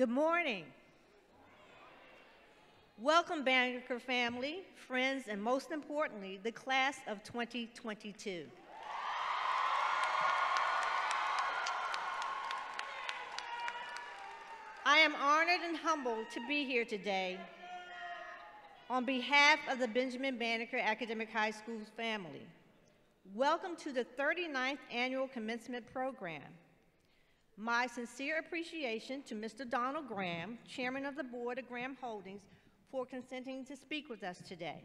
Good morning. Welcome, Banneker family, friends, and most importantly, the class of 2022. I am honored and humbled to be here today on behalf of the Benjamin Banneker Academic High School family. Welcome to the 39th Annual Commencement Program. My sincere appreciation to Mr. Donald Graham, Chairman of the Board of Graham Holdings, for consenting to speak with us today.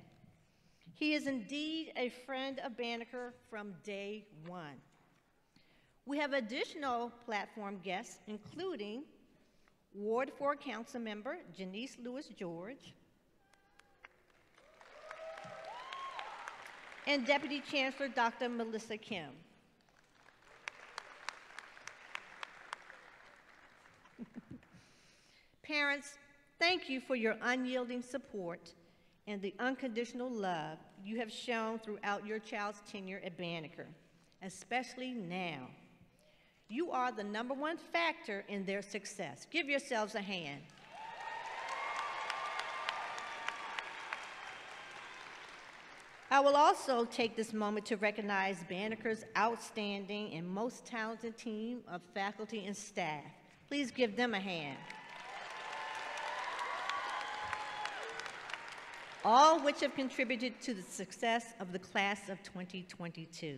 He is indeed a friend of Banneker from day one. We have additional platform guests, including Ward 4 Council Member Janeese Lewis George, and Deputy Chancellor Dr. Melissa Kim. Parents, thank you for your unyielding support and the unconditional love you have shown throughout your child's tenure at Banneker, especially now. You are the number one factor in their success. Give yourselves a hand. I will also take this moment to recognize Banneker's outstanding and most talented team of faculty and staff. Please give them a hand. All which have contributed to the success of the class of 2022.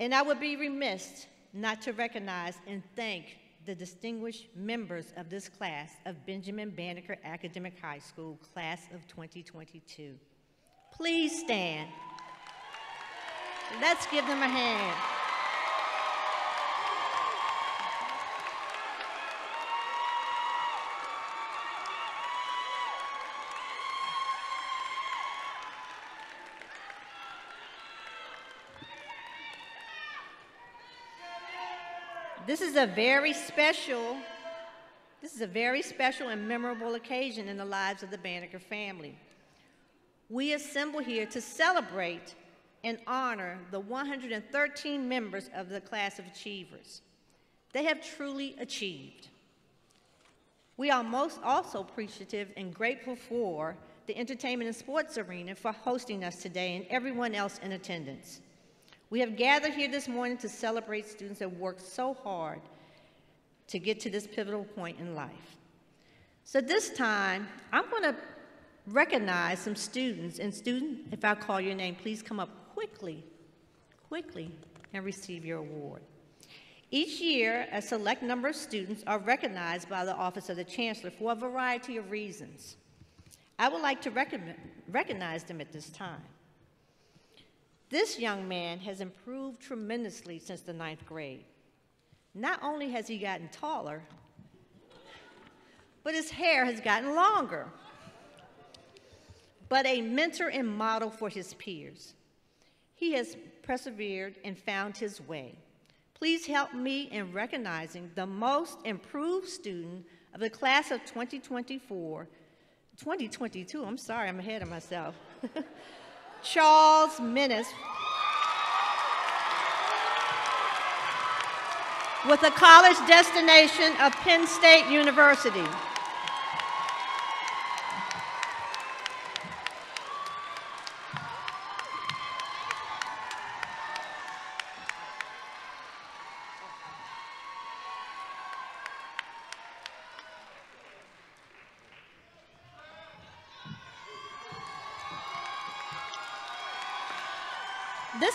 And I would be remiss not to recognize and thank the distinguished members of this class of Benjamin Banneker Academic High School, class of 2022. Please stand. Let's give them a hand. This is a very special, this is a very special and memorable occasion in the lives of the Banneker family. We assemble here to celebrate and honor the 113 members of the class of achievers. They have truly achieved. We are most also appreciative and grateful for the entertainment and sports arena for hosting us today and everyone else in attendance. We have gathered here this morning to celebrate students that worked so hard to get to this pivotal point in life. So this time, I'm going to recognize some students. And student, if I call your name, please come up quickly, quickly, and receive your award. Each year, a select number of students are recognized by the Office of the Chancellor for a variety of reasons. I would like to recognize them at this time. This young man has improved tremendously since the ninth grade. Not only has he gotten taller, but his hair has gotten longer. But a mentor and model for his peers. He has persevered and found his way. Please help me in recognizing the most improved student of the class of 2024, 2022, I'm sorry, I'm ahead of myself. Charles Menace with a college destination of Penn State University.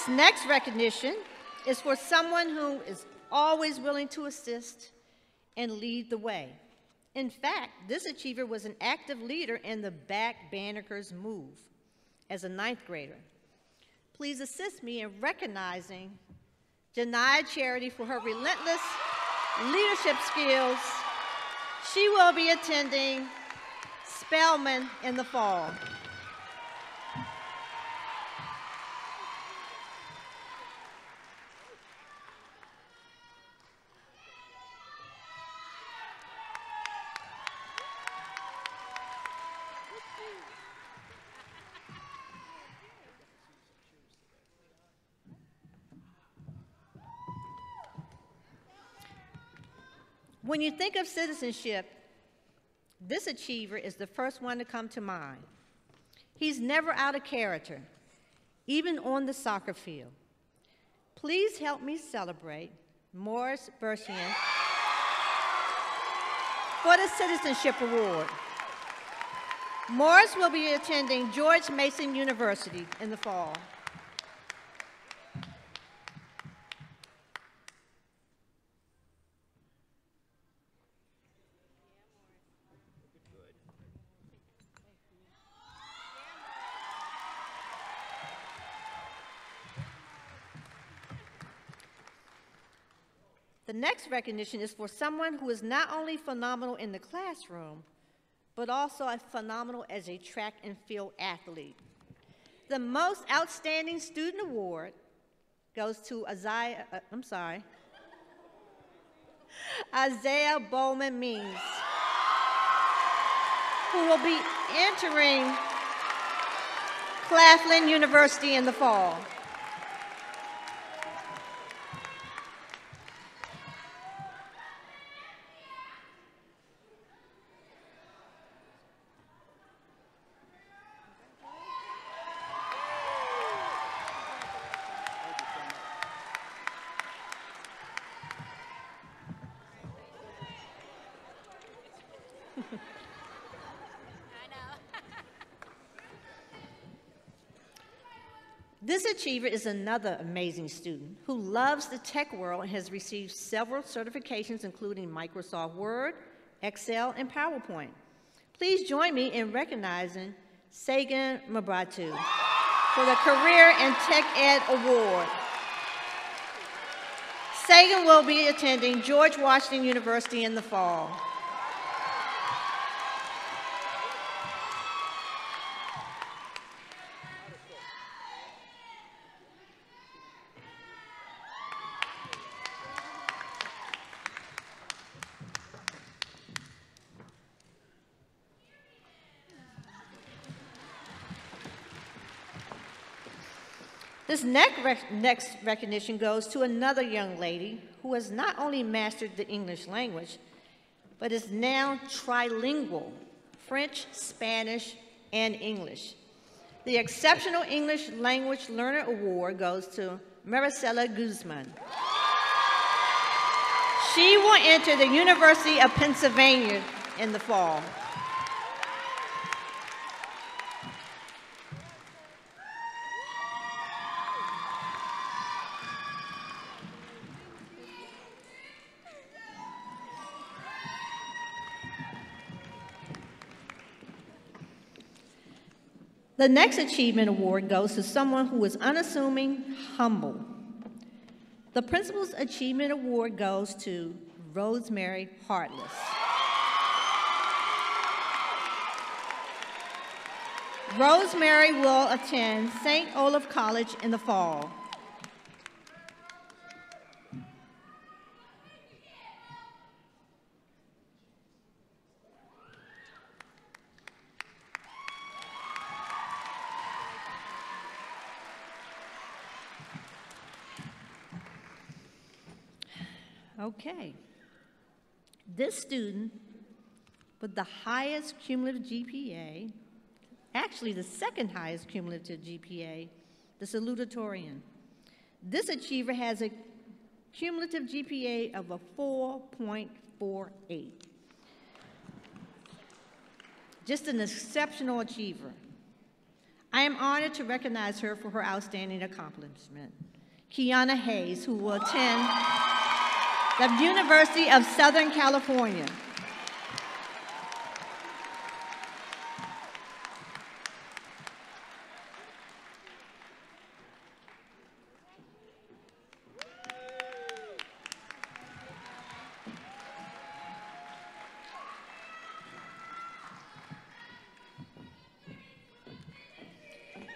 Next recognition is for someone who is always willing to assist and lead the way. In fact, this achiever was an active leader in the Back Banneker's move as a ninth grader. Please assist me in recognizing Janai Charity for her relentless leadership skills. She will be attending Spelman in the fall. When you think of citizenship, this achiever is the first one to come to mind. He's never out of character, even on the soccer field. Please help me celebrate Morris Bersian for the Citizenship Award. Morris will be attending George Mason University in the fall. The next recognition is for someone who is not only phenomenal in the classroom, but also as phenomenal as a track and field athlete. The most outstanding student award goes to Isaiah, uh, I'm sorry, Isaiah Bowman Means, who will be entering Claflin University in the fall. This achiever is another amazing student who loves the tech world and has received several certifications, including Microsoft Word, Excel, and PowerPoint. Please join me in recognizing Sagan Mabratu for the Career and Tech Ed Award. Sagan will be attending George Washington University in the fall. This next, rec next recognition goes to another young lady who has not only mastered the English language, but is now trilingual, French, Spanish, and English. The Exceptional English Language Learner Award goes to Maricela Guzman. She will enter the University of Pennsylvania in the fall. The next achievement award goes to someone who is unassuming, humble. The Principal's Achievement Award goes to Rosemary Heartless. Rosemary will attend St. Olaf College in the fall. Okay. This student with the highest cumulative GPA, actually the second highest cumulative GPA, the salutatorian. This achiever has a cumulative GPA of a 4.48. Just an exceptional achiever. I am honored to recognize her for her outstanding accomplishment. Kiana Hayes, who will attend the University of Southern California.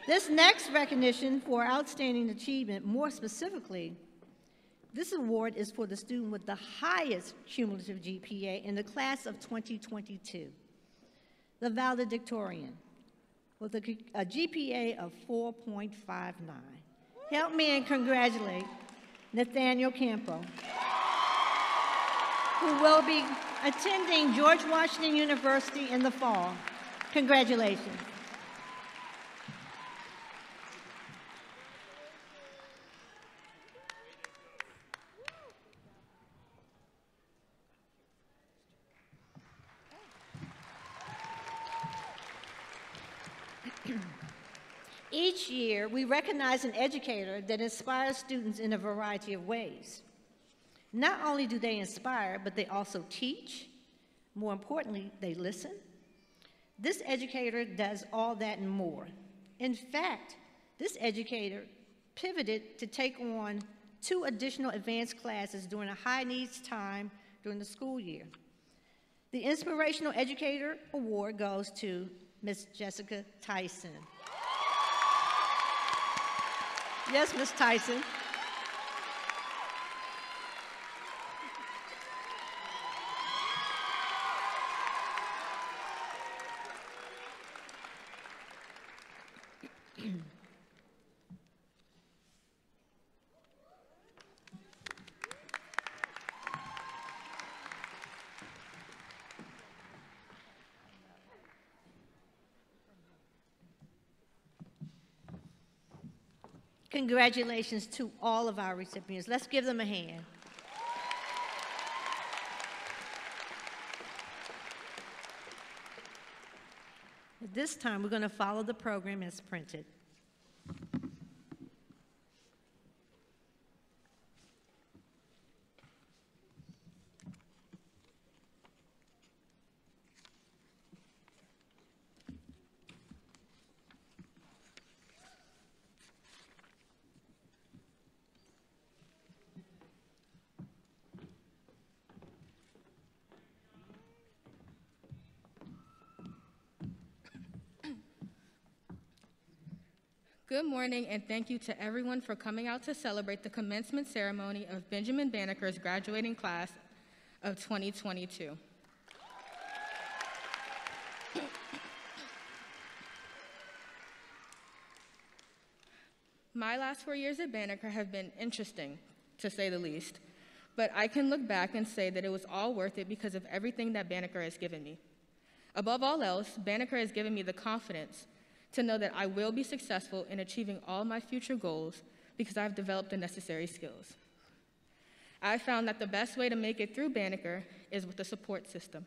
This next recognition for outstanding achievement, more specifically, this award is for the student with the highest cumulative GPA in the class of 2022, the valedictorian, with a, a GPA of 4.59. Help me and congratulate Nathaniel Campo, who will be attending George Washington University in the fall. Congratulations. Each year, we recognize an educator that inspires students in a variety of ways. Not only do they inspire, but they also teach. More importantly, they listen. This educator does all that and more. In fact, this educator pivoted to take on two additional advanced classes during a high needs time during the school year. The Inspirational Educator Award goes to Ms. Jessica Tyson. Yes, Ms. Tyson. Congratulations to all of our recipients. Let's give them a hand. At this time, we're going to follow the program as printed. Good morning, and thank you to everyone for coming out to celebrate the commencement ceremony of Benjamin Banneker's graduating class of 2022. My last four years at Banneker have been interesting, to say the least, but I can look back and say that it was all worth it because of everything that Banneker has given me. Above all else, Banneker has given me the confidence to know that I will be successful in achieving all my future goals because I've developed the necessary skills. I found that the best way to make it through Banneker is with a support system,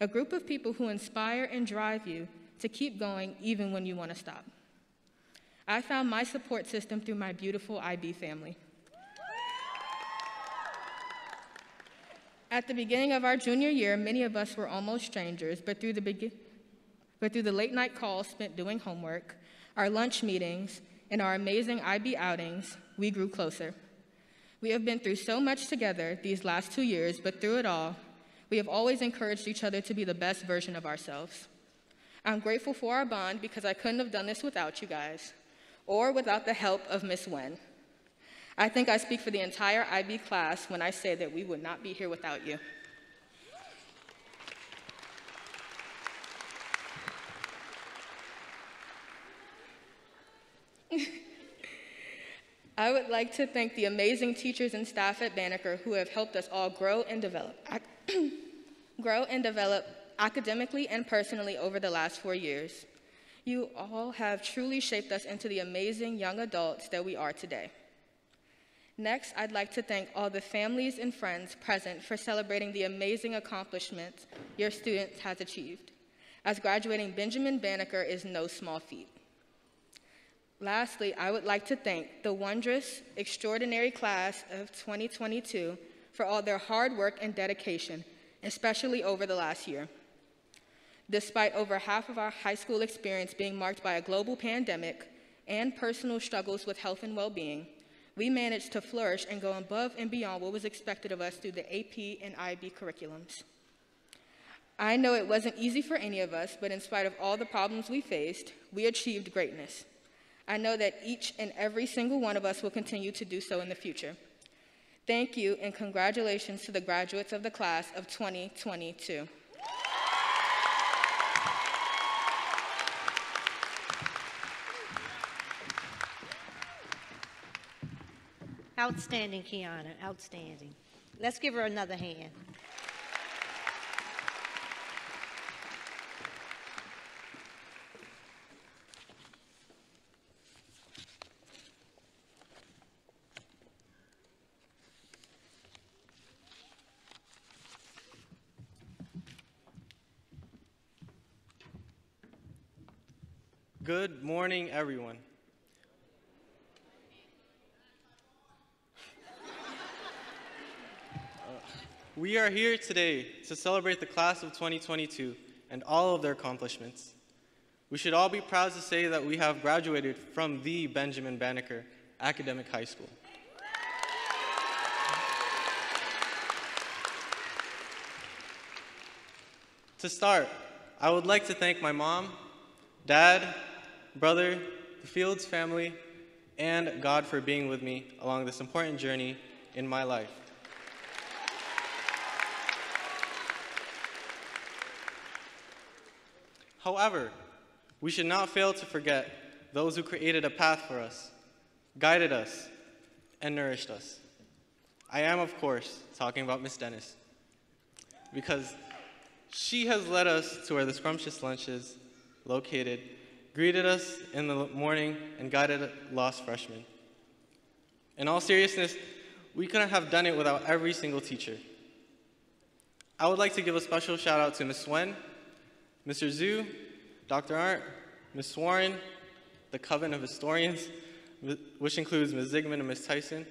a group of people who inspire and drive you to keep going even when you want to stop. I found my support system through my beautiful IB family. At the beginning of our junior year, many of us were almost strangers, but through the, be- but through the late night calls spent doing homework, our lunch meetings, and our amazing IB outings, we grew closer. We have been through so much together these last two years, but through it all, we have always encouraged each other to be the best version of ourselves. I'm grateful for our bond because I couldn't have done this without you guys, or without the help of Miss Wen. I think I speak for the entire IB class when I say that we would not be here without you. I would like to thank the amazing teachers and staff at Banneker who have helped us all grow and develop, grow and develop academically and personally over the last four years. You all have truly shaped us into the amazing young adults that we are today. Next, I'd like to thank all the families and friends present for celebrating the amazing accomplishments your students has achieved, as graduating Benjamin Banneker is no small feat. Lastly, I would like to thank the wondrous, extraordinary class of 2022 for all their hard work and dedication, especially over the last year. Despite over half of our high school experience being marked by a global pandemic and personal struggles with health and well being, we managed to flourish and go above and beyond what was expected of us through the AP and IB curriculums. I know it wasn't easy for any of us, but in spite of all the problems we faced, we achieved greatness. I know that each and every single one of us will continue to do so in the future. Thank you and congratulations to the graduates of the class of 2022. Outstanding, Kiana, outstanding. Let's give her another hand. Good morning, everyone. Uh, we are here today to celebrate the class of 2022 and all of their accomplishments. We should all be proud to say that we have graduated from the Benjamin Banneker Academic High School. To start, I would like to thank my mom, dad, brother, the Fields family, and God for being with me along this important journey in my life. However, we should not fail to forget those who created a path for us, guided us, and nourished us. I am, of course, talking about Miss Dennis, because she has led us to where the scrumptious lunch is located, greeted us in the morning, and guided lost freshmen. In all seriousness, we couldn't have done it without every single teacher. I would like to give a special shout out to Ms. Wen, Mr. Zhu, Dr. Arndt, Ms. Warren, the Coven of Historians, which includes Ms. Zigman and Ms. Tyson,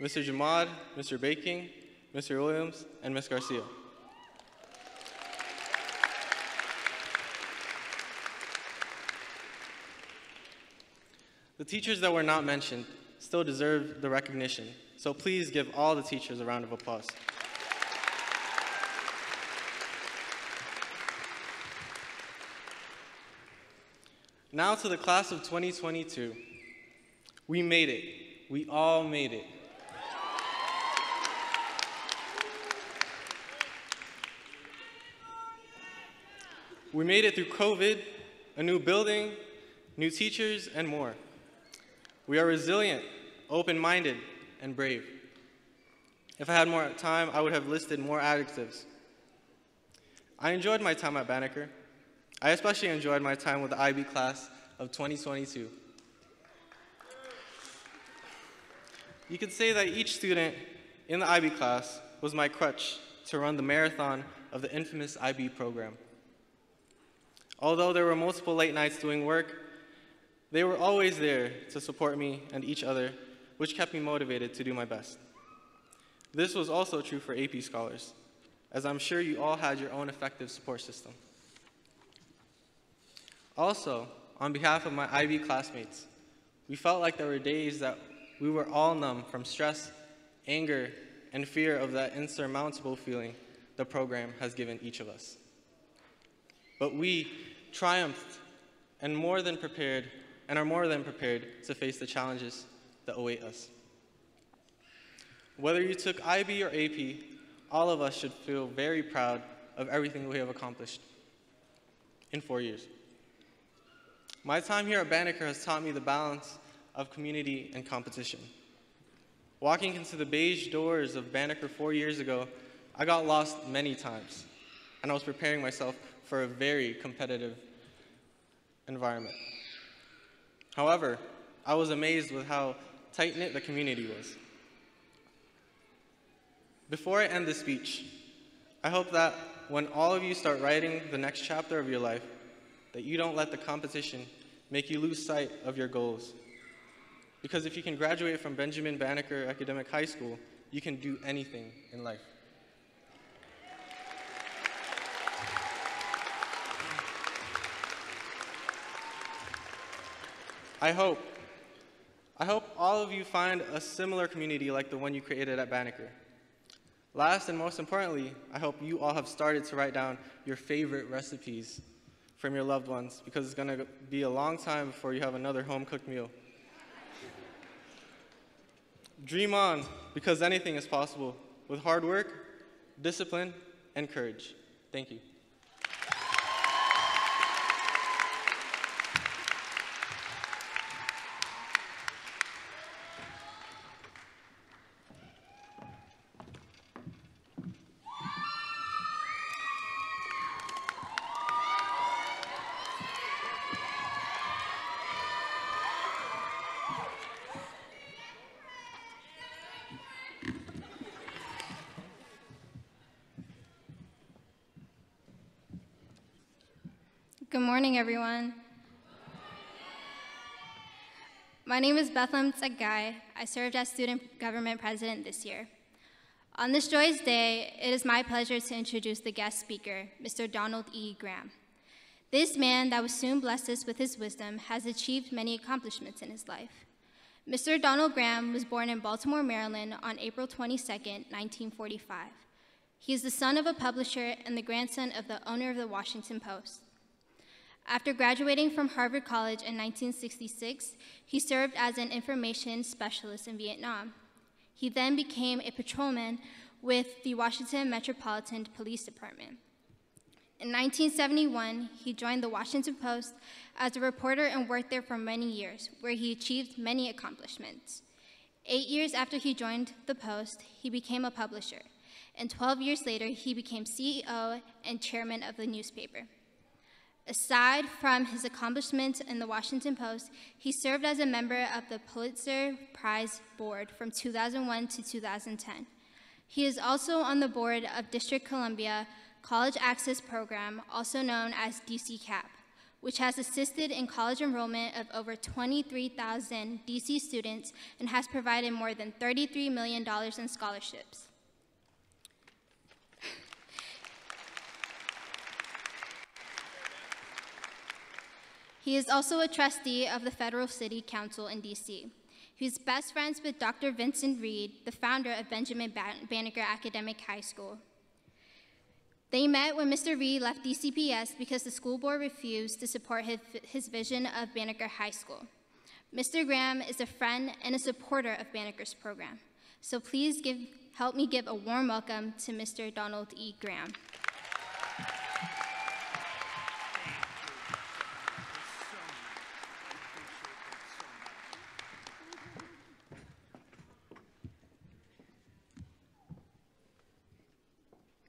Mr. Jamad, Mr. Baking, Mr. Williams, and Ms. Garcia. The teachers that were not mentioned still deserve the recognition, so please give all the teachers a round of applause. Now to the class of 2022. We made it. We all made it. We made it through COVID, a new building, new teachers, and more. We are resilient, open minded, and brave. If I had more time, I would have listed more adjectives. I enjoyed my time at Banneker. I especially enjoyed my time with the IB class of 2022. You could say that each student in the IB class was my crutch to run the marathon of the infamous IB program. Although there were multiple late nights doing work, they were always there to support me and each other, which kept me motivated to do my best. This was also true for AP scholars, as I'm sure you all had your own effective support system. Also, on behalf of my IB classmates, we felt like there were days that we were all numb from stress, anger, and fear of that insurmountable feeling the program has given each of us. But we triumphed and more than prepared and are more than prepared to face the challenges that await us. Whether you took IB or AP, all of us should feel very proud of everything we have accomplished in four years. My time here at Banneker has taught me the balance of community and competition. Walking into the beige doors of Banneker four years ago, I got lost many times, and I was preparing myself for a very competitive environment. However, I was amazed with how tight knit the community was. Before I end this speech, I hope that when all of you start writing the next chapter of your life, that you don't let the competition make you lose sight of your goals. Because if you can graduate from Benjamin Banneker Academic High School, you can do anything in life. I hope, I hope all of you find a similar community like the one you created at Banneker. Last and most importantly, I hope you all have started to write down your favorite recipes from your loved ones because it's going to be a long time before you have another home cooked meal. Dream on because anything is possible with hard work, discipline, and courage. Thank you. Good everyone. My name is Bethlehem Tsegai. I served as student government president this year. On this joyous day, it is my pleasure to introduce the guest speaker, Mr. Donald E. Graham. This man that will soon bless us with his wisdom has achieved many accomplishments in his life. Mr. Donald Graham was born in Baltimore, Maryland on April 22, 1945. He is the son of a publisher and the grandson of the owner of the Washington Post. After graduating from Harvard College in 1966, he served as an information specialist in Vietnam. He then became a patrolman with the Washington Metropolitan Police Department. In 1971, he joined the Washington Post as a reporter and worked there for many years, where he achieved many accomplishments. Eight years after he joined the Post, he became a publisher, and 12 years later, he became CEO and chairman of the newspaper. Aside from his accomplishments in the Washington Post, he served as a member of the Pulitzer Prize Board from 2001 to 2010. He is also on the board of District Columbia College Access Program, also known as DC CAP, which has assisted in college enrollment of over 23,000 DC students and has provided more than $33 million in scholarships. He is also a trustee of the Federal City Council in DC. He is best friends with Dr. Vincent Reed, the founder of Benjamin Banneker Academic High School. They met when Mr. Reed left DCPS because the school board refused to support his, his vision of Banneker High School. Mr. Graham is a friend and a supporter of Banneker's program. So please give, help me give a warm welcome to Mr. Donald E. Graham.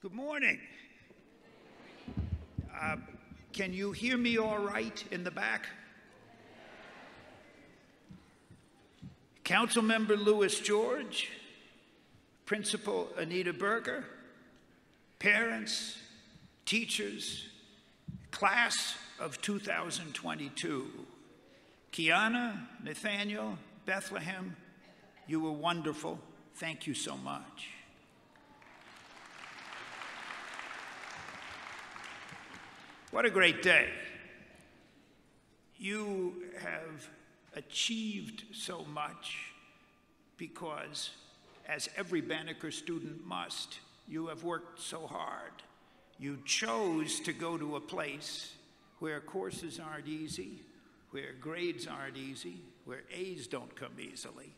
Good morning. Uh, can you hear me all right in the back? Councilmember Lewis George, Principal Anita Berger, parents, teachers, class of 2022, Kiana, Nathaniel, Bethlehem, you were wonderful. Thank you so much. What a great day. You have achieved so much because, as every Banneker student must, you have worked so hard. You chose to go to a place where courses aren't easy, where grades aren't easy, where A's don't come easily.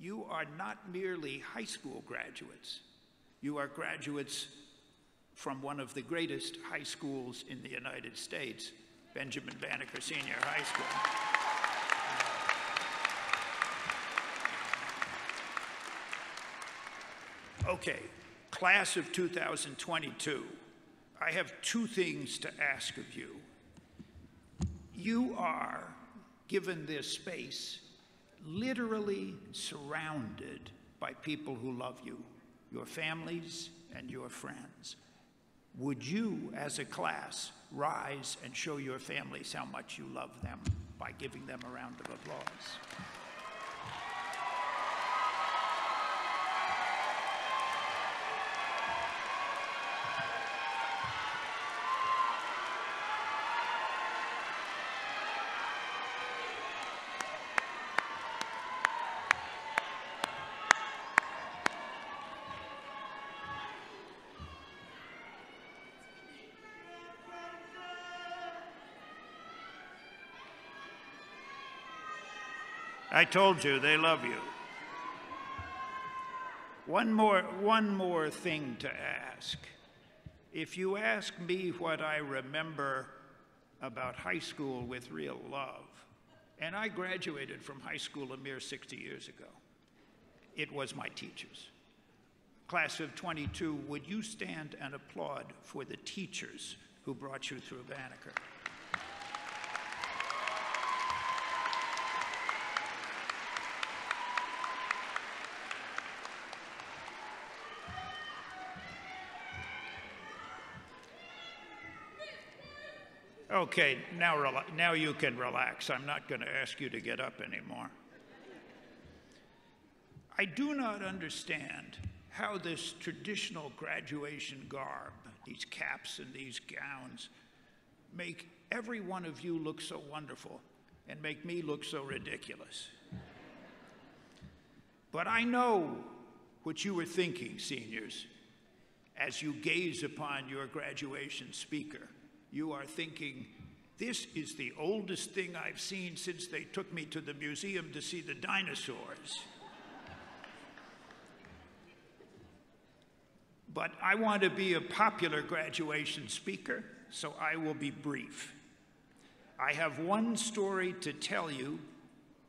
You are not merely high school graduates, you are graduates from one of the greatest high schools in the United States, Benjamin Banneker Senior High School. Okay, class of 2022, I have two things to ask of you. You are, given this space, literally surrounded by people who love you, your families and your friends. Would you, as a class, rise and show your families how much you love them by giving them a round of applause? I told you they love you. One more, one more thing to ask. If you ask me what I remember about high school with real love, and I graduated from high school a mere 60 years ago, it was my teachers. Class of 22, would you stand and applaud for the teachers who brought you through Banneker? Okay, now, now you can relax. I'm not going to ask you to get up anymore. I do not understand how this traditional graduation garb, these caps and these gowns, make every one of you look so wonderful and make me look so ridiculous. But I know what you were thinking, seniors, as you gaze upon your graduation speaker. You are thinking, this is the oldest thing I've seen since they took me to the museum to see the dinosaurs. But I want to be a popular graduation speaker, so I will be brief. I have one story to tell you,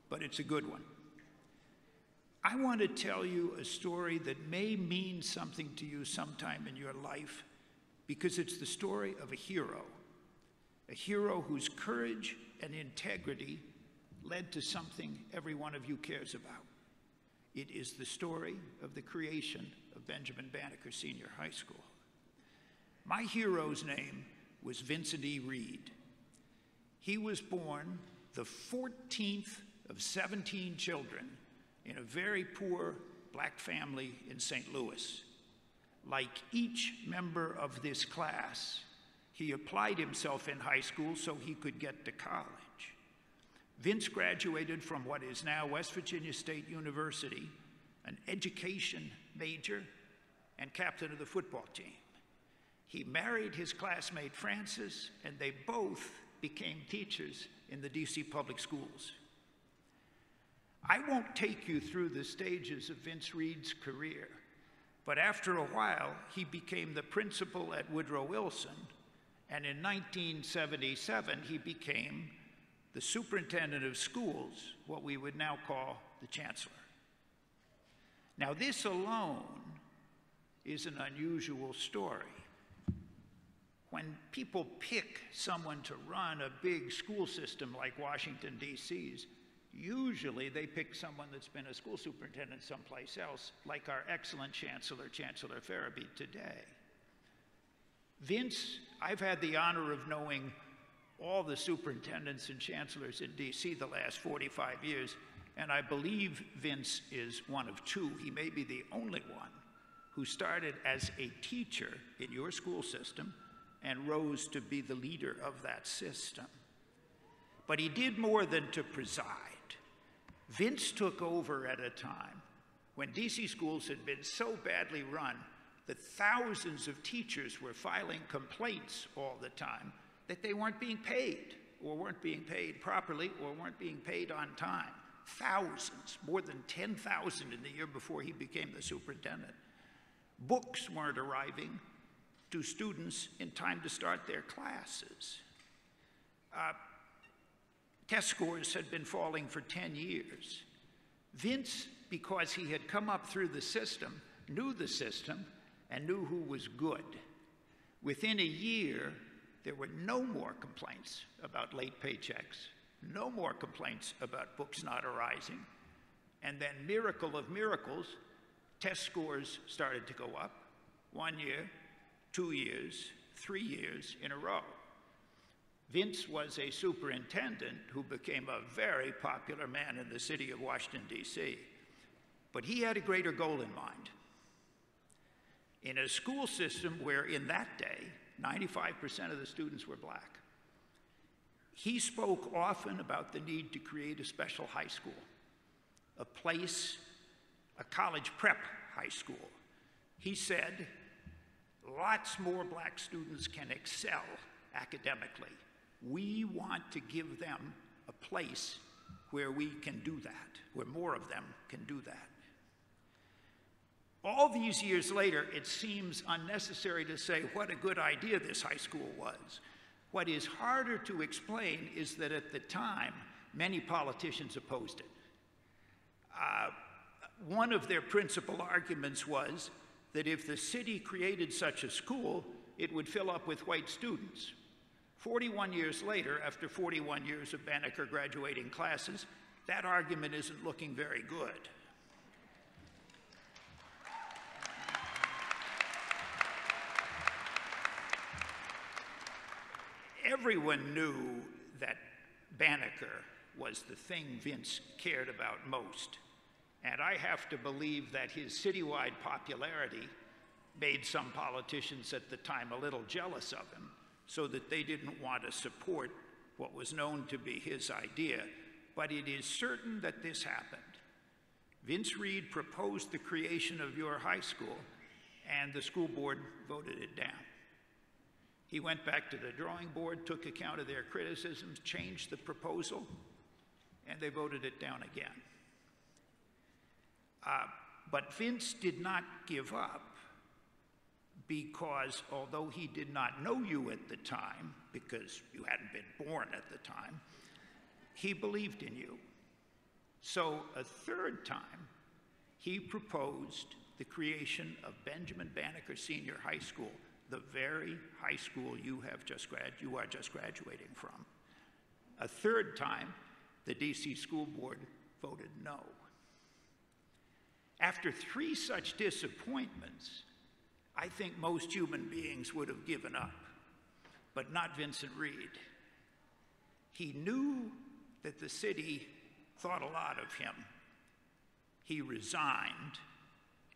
but it's a good one. I want to tell you a story that may mean something to you sometime in your life because it's the story of a hero, a hero whose courage and integrity led to something every one of you cares about. It is the story of the creation of Benjamin Banneker Senior High School. My hero's name was Vincent E. Reed. He was born the 14th of 17 children in a very poor black family in St. Louis. Like each member of this class, he applied himself in high school so he could get to college. Vince graduated from what is now West Virginia State University, an education major and captain of the football team. He married his classmate Frances, and they both became teachers in the DC public schools. I won't take you through the stages of Vince Reed's career, but after a while, he became the principal at Woodrow Wilson, and in 1977, he became the superintendent of schools, what we would now call the chancellor. Now, this alone is an unusual story. When people pick someone to run a big school system like Washington, D.C.'s, usually they pick someone that's been a school superintendent someplace else, like our excellent Chancellor, Chancellor Ferebee today. Vince, I've had the honor of knowing all the superintendents and chancellors in D.C. the last 45 years, and I believe Vince is one of two. He may be the only one who started as a teacher in your school system and rose to be the leader of that system. But he did more than to preside. Vince took over at a time when DC schools had been so badly run that thousands of teachers were filing complaints all the time that they weren't being paid, or weren't being paid properly, or weren't being paid on time. Thousands, more than 10,000 in the year before he became the superintendent. Books weren't arriving to students in time to start their classes. Uh, test scores had been falling for 10 years. Vince, because he had come up through the system, knew the system and knew who was good. Within a year, there were no more complaints about late paychecks, no more complaints about books not arising. And then, miracle of miracles, test scores started to go up one year, two years, three years in a row. Vince was a superintendent who became a very popular man in the city of Washington, D.C. But he had a greater goal in mind. In a school system where, in that day, 95% of the students were black, he spoke often about the need to create a special high school, a place, a college prep high school. He said, lots more black students can excel academically. We want to give them a place where we can do that, where more of them can do that. All these years later, it seems unnecessary to say what a good idea this high school was. What is harder to explain is that at the time, many politicians opposed it. Uh, one of their principal arguments was that if the city created such a school, it would fill up with white students. 41 years later, after 41 years of Banneker graduating classes, that argument isn't looking very good. Everyone knew that Banneker was the thing Vince cared about most. And I have to believe that his citywide popularity made some politicians at the time a little jealous of him, so that they didn't want to support what was known to be his idea. But it is certain that this happened. Vince Reed proposed the creation of your high school, and the school board voted it down. He went back to the drawing board, took account of their criticisms, changed the proposal, and they voted it down again. Uh, but Vince did not give up because although he did not know you at the time, because you hadn't been born at the time, he believed in you. So a third time, he proposed the creation of Benjamin Banneker Senior High School, the very high school you have just grad you are just graduating from. A third time, the DC School Board voted no. After three such disappointments, I think most human beings would have given up, but not Vincent Reed. He knew that the city thought a lot of him. He resigned,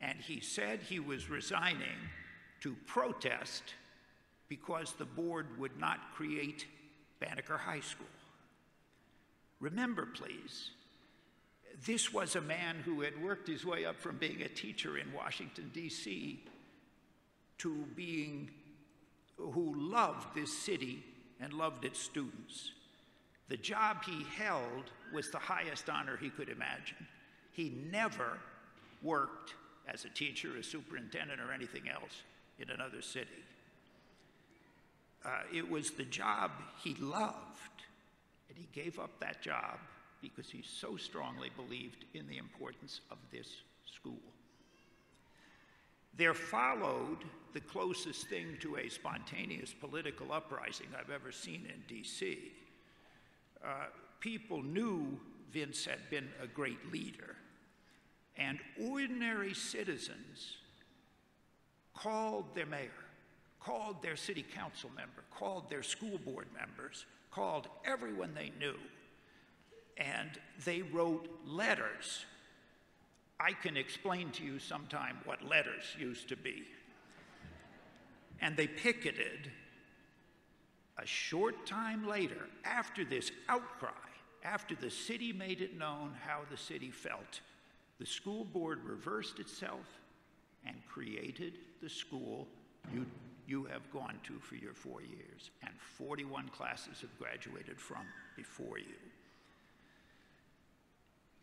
and he said he was resigning to protest because the board would not create Banneker High School. Remember, please, this was a man who had worked his way up from being a teacher in Washington, D.C., to being who loved this city and loved its students. The job he held was the highest honor he could imagine. He never worked as a teacher, a superintendent, or anything else in another city. Uh, it was the job he loved, and he gave up that job because he so strongly believed in the importance of this school. There followed the closest thing to a spontaneous political uprising I've ever seen in D.C. Uh, people knew Vince had been a great leader, and ordinary citizens called their mayor, called their city council member, called their school board members, called everyone they knew, and they wrote letters. I can explain to you sometime what letters used to be. And they picketed a short time later, after this outcry, after the city made it known how the city felt, the school board reversed itself and created the school you, you have gone to for your four years, and 41 classes have graduated from before you.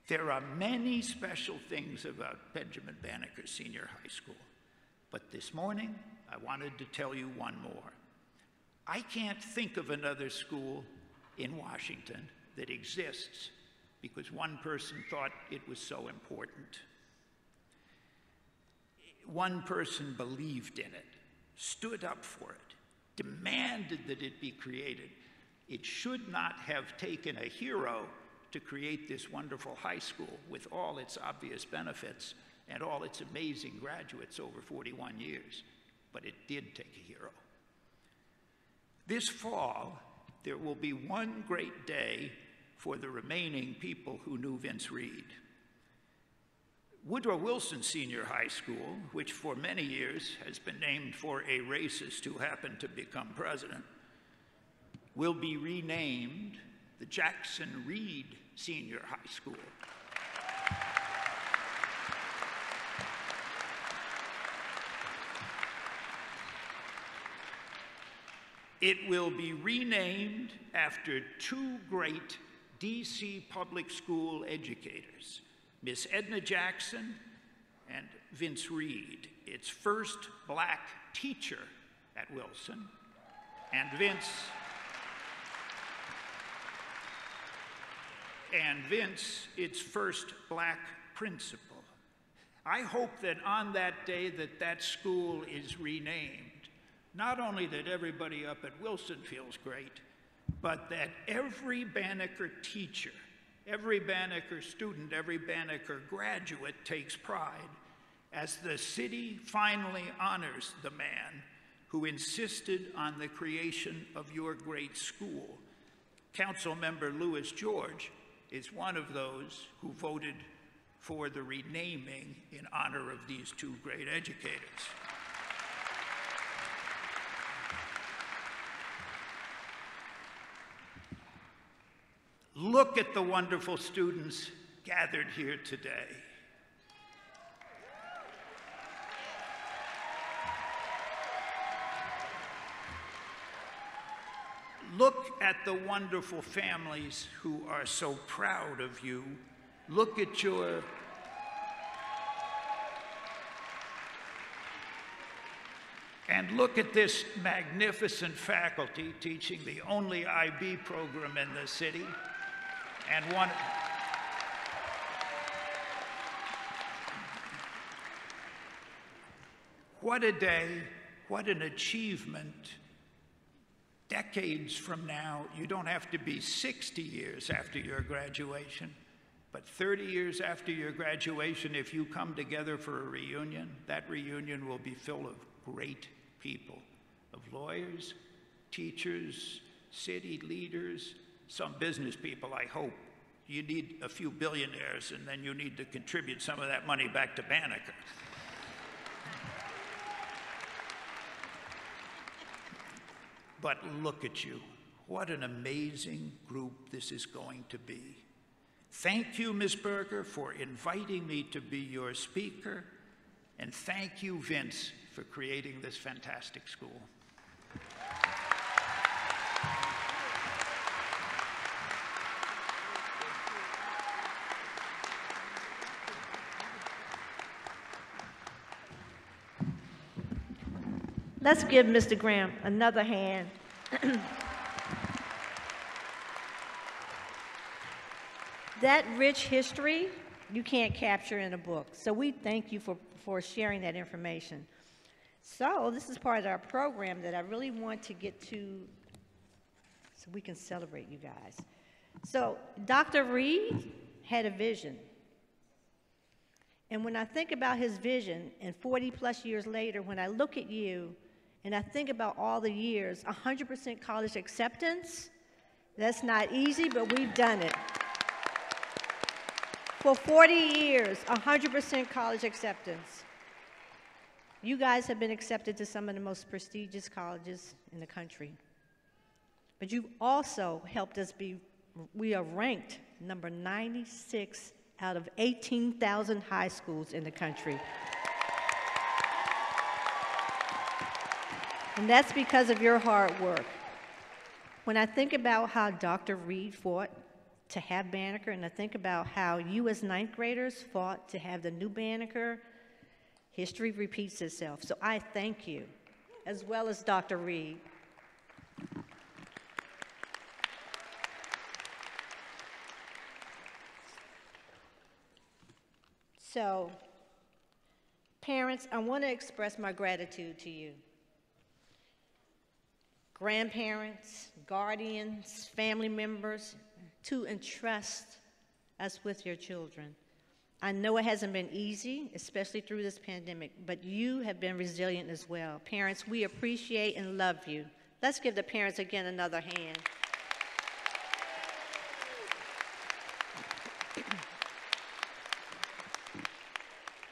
There are many special things about Benjamin Banneker Senior High School, but this morning I wanted to tell you one more. I can't think of another school in Washington that exists because one person thought it was so important. One person believed in it, stood up for it, demanded that it be created. It should not have taken a hero to create this wonderful high school with all its obvious benefits and all its amazing graduates over 41 years, but it did take a hero. This fall, there will be one great day for the remaining people who knew Vince Reed. Woodrow Wilson Senior High School, which for many years has been named for a racist who happened to become president, will be renamed the Jackson Reed Senior High School. It will be renamed after two great DC public school educators, Miss Edna Jackson and Vince Reed, its first black teacher at Wilson, and Vince. And Vince its first black principal. I hope that on that day that that school is renamed, not only that everybody up at Wilson feels great, but that every Banneker teacher, every Banneker student, every Banneker graduate takes pride as the city finally honors the man who insisted on the creation of your great school. Councilmember Lewis George is one of those who voted for the renaming in honor of these two great educators. Look at the wonderful students gathered here today. Look at the wonderful families who are so proud of you. Look at your And look at this magnificent faculty teaching the only IB program in the city and one. What a day, what an achievement. Decades from now, you don't have to be 60 years after your graduation, but 30 years after your graduation, if you come together for a reunion, that reunion will be filled of great people, of lawyers, teachers, city leaders, some business people, I hope. You need a few billionaires, and then you need to contribute some of that money back to Banneker. But look at you. What an amazing group this is going to be. Thank you, Ms. Berger, for inviting me to be your speaker. And thank you, Vince, for creating this fantastic school. Let's give Mr. Graham another hand. that rich history you can't capture in a book. So we thank you for, for sharing that information. So this is part of our program that I really want to get to so we can celebrate you guys. So Dr. Reed had a vision. And when I think about his vision, and 40 plus years later, when I look at you and I think about all the years, 100% college acceptance, that's not easy, but we've done it. For 40 years, 100% college acceptance. You guys have been accepted to some of the most prestigious colleges in the country. But you've also helped us be, we are ranked number 96 out of 18,000 high schools in the country. And that's because of your hard work. When I think about how Dr. Reed fought to have Banneker, and I think about how you as ninth graders fought to have the new Banneker, history repeats itself. So I thank you, as well as Dr. Reed. So, parents, I want to express my gratitude to you grandparents, guardians, family members, to entrust us with your children. I know it hasn't been easy, especially through this pandemic, but you have been resilient as well. Parents, we appreciate and love you. Let's give the parents again another hand.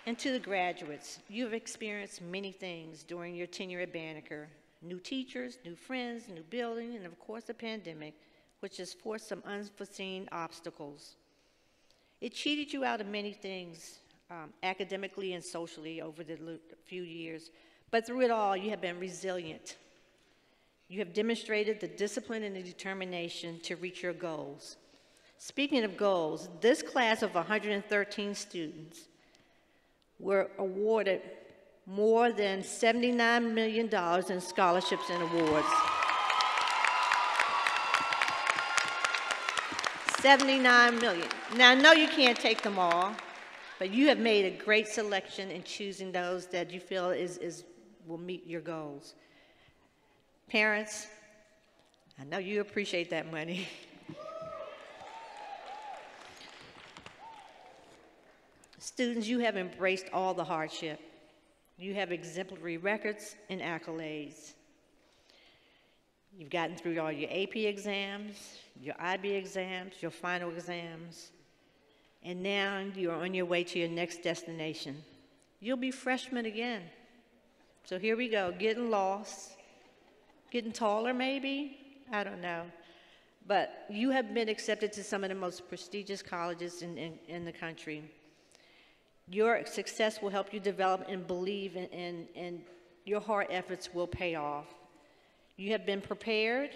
and to the graduates, you have experienced many things during your tenure at Banneker, new teachers, new friends, new building, and of course the pandemic, which has forced some unforeseen obstacles. It cheated you out of many things, um, academically and socially, over the few years, but through it all, you have been resilient. You have demonstrated the discipline and the determination to reach your goals. Speaking of goals, this class of 113 students were awarded more than $79 million in scholarships and awards. 79 million. Now, I know you can't take them all, but you have made a great selection in choosing those that you feel is, is, will meet your goals. Parents, I know you appreciate that money. Students, you have embraced all the hardship. You have exemplary records and accolades. You've gotten through all your AP exams, your IB exams, your final exams, and now you're on your way to your next destination. You'll be freshman again. So here we go, getting lost, getting taller maybe, I don't know. But you have been accepted to some of the most prestigious colleges in, in, in the country. Your success will help you develop and believe, in, in, and your hard efforts will pay off. You have been prepared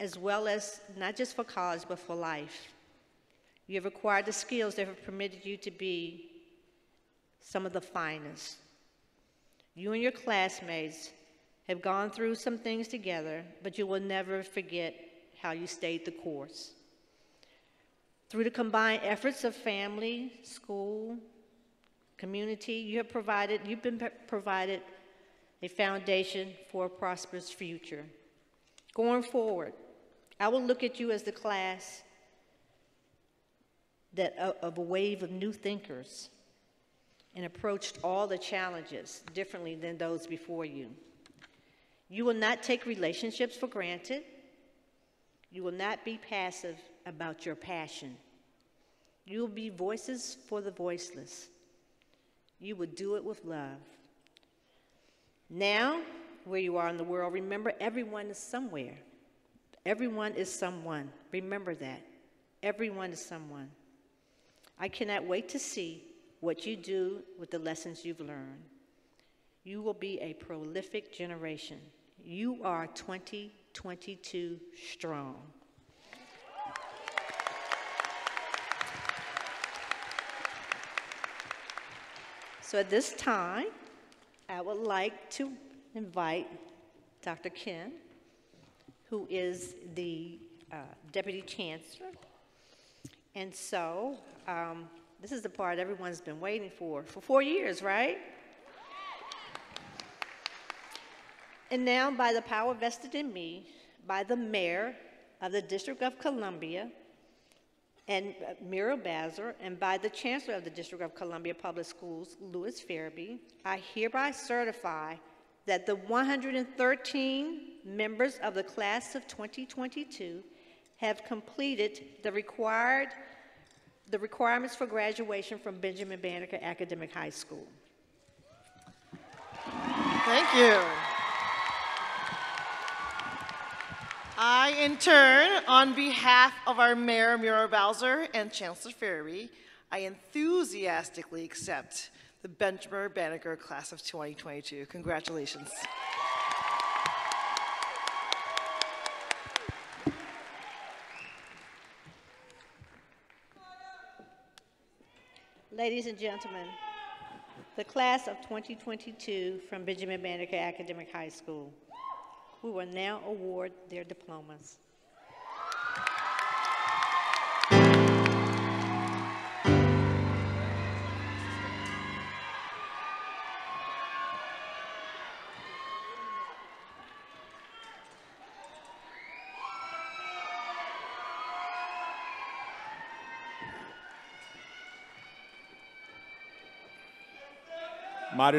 as well as not just for college, but for life. You have acquired the skills that have permitted you to be some of the finest. You and your classmates have gone through some things together, but you will never forget how you stayed the course. Through the combined efforts of family, school, community, you have provided, you've been provided a foundation for a prosperous future. Going forward, I will look at you as the class that, uh, of a wave of new thinkers and approached all the challenges differently than those before you. You will not take relationships for granted. You will not be passive about your passion. You will be voices for the voiceless. You will do it with love. Now, where you are in the world, remember everyone is somewhere. Everyone is someone. Remember that. Everyone is someone. I cannot wait to see what you do with the lessons you've learned. You will be a prolific generation. You are 2022 strong. So at this time, I would like to invite Dr. Ken, who is the uh, Deputy Chancellor. And so, um, this is the part everyone's been waiting for, for four years, right? And now, by the power vested in me, by the mayor of the District of Columbia, and uh, Muriel Bowser, and by the Chancellor of the District of Columbia Public Schools, Lewis Ferebee, I hereby certify that the 113 members of the class of 2022 have completed the required the requirements for graduation from Benjamin Banneker Academic High School. Thank you. I, in turn, on behalf of our Mayor Muriel Bowser and Chancellor Ferebee, I enthusiastically accept the Benjamin Banneker Class of 2022. Congratulations. Ladies and gentlemen, the class of 2022 from Benjamin Banneker Academic High School we will now award their diplomas.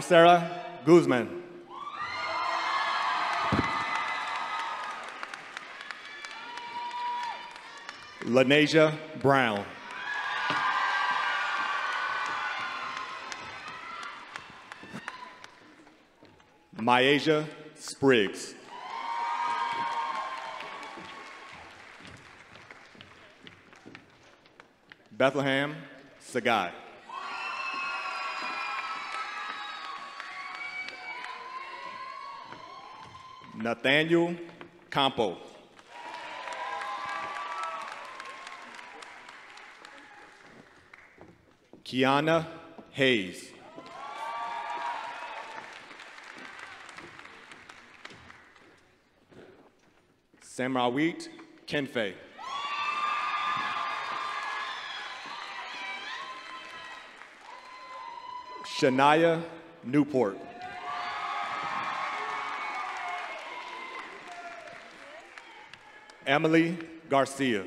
Sarah Guzman. Lanasia Brown. Myasia Spriggs. Bethlehem Sagai. Nathaniel Campo. Kiana Hayes. Samrawit Kenfe. Shania Newport. Emily Garcia.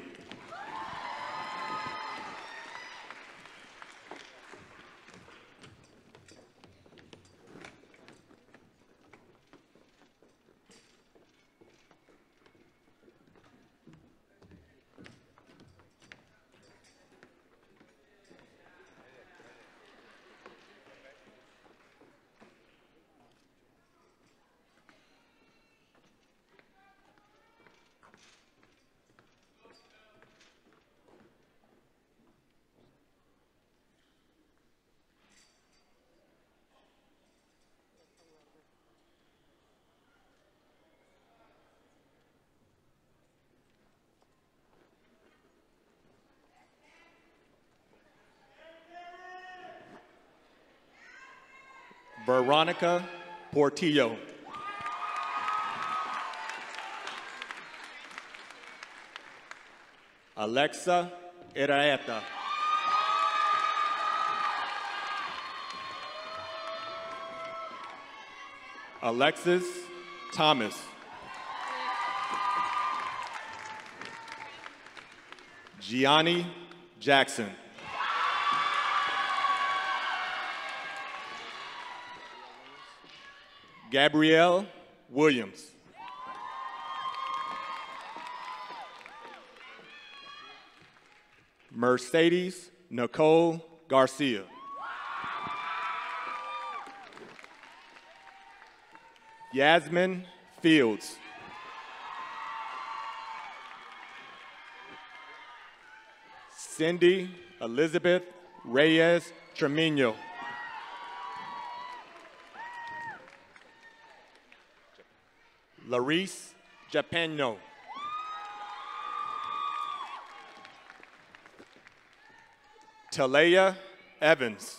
Veronica Portillo. Alexa Iraeta. Alexis Thomas. Gianni Jackson. Gabrielle Williams. Mercedes Nicole Garcia. Yasmin Fields. Cindy Elizabeth Reyes Tremino. Larice Japano. Talaya Evans.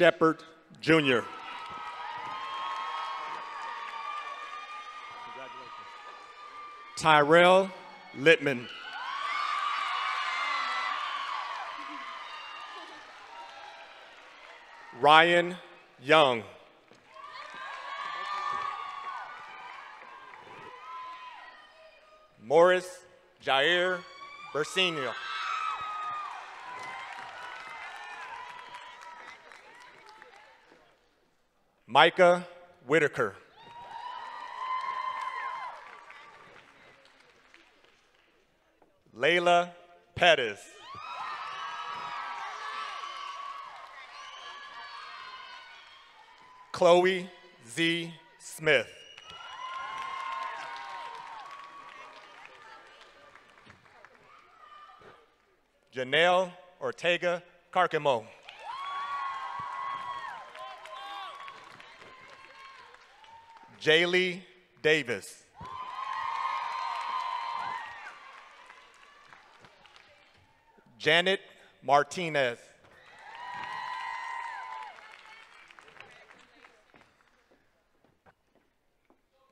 Shepard Jr. Tyrell Littman. Ryan Young. Morris Jair Bersenio. Micah Whitaker. Layla Pettis. Chloe Z. Smith. Janelle Ortega Carcamo. Jaylee Davis. Janet Martinez.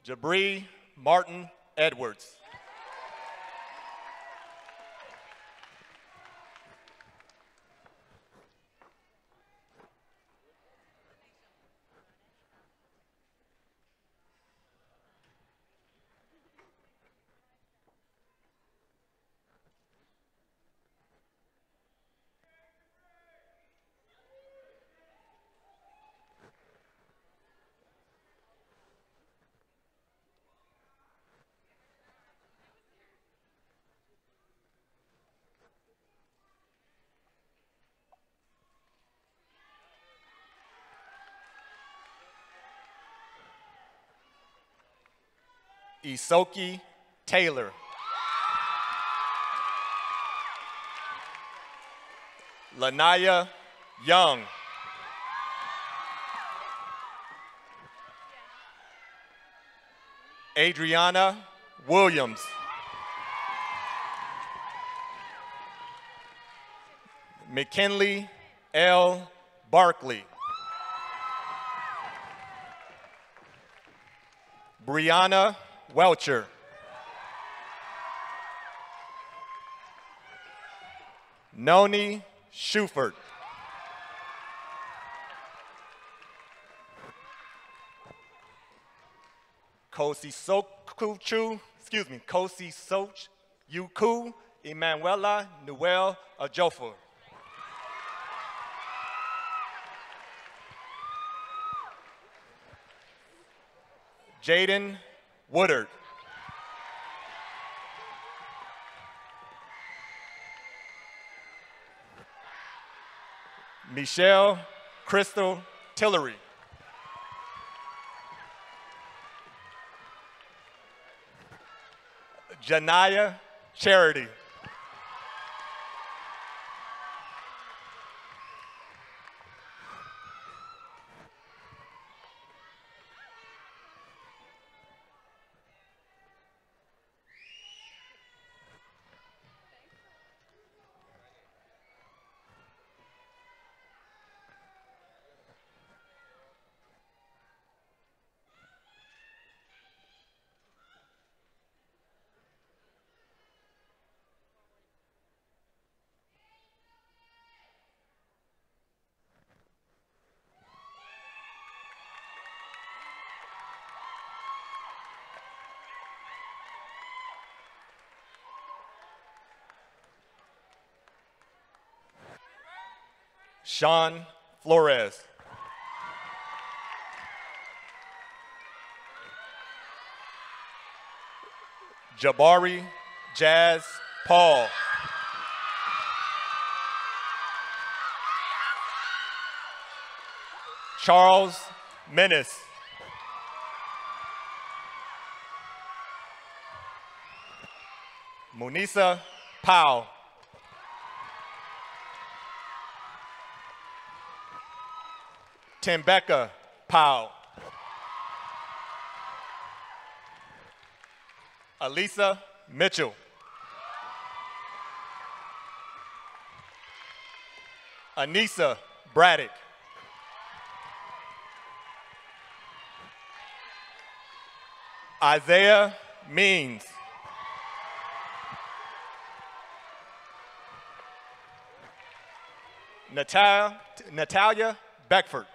Jabri Martin Edwards. Isoki Taylor. Lanaya Young. Adriana Williams. McKinley L. Barkley. Brianna Welcher. Noni Schufert. Kosi Sokuchu, excuse me, Kosi Soch Yuku Emanuela Noel Ajofor. Jaden Woodard. Michelle Crystal Tillery. Janaya Charity. Sean Flores. Jabari Jazz Paul. Charles Menace. Munisa Powell. Tembeka Powell. Alisa Mitchell. Anissa Braddock. Isaiah Means. Natalia, Natalia Beckford.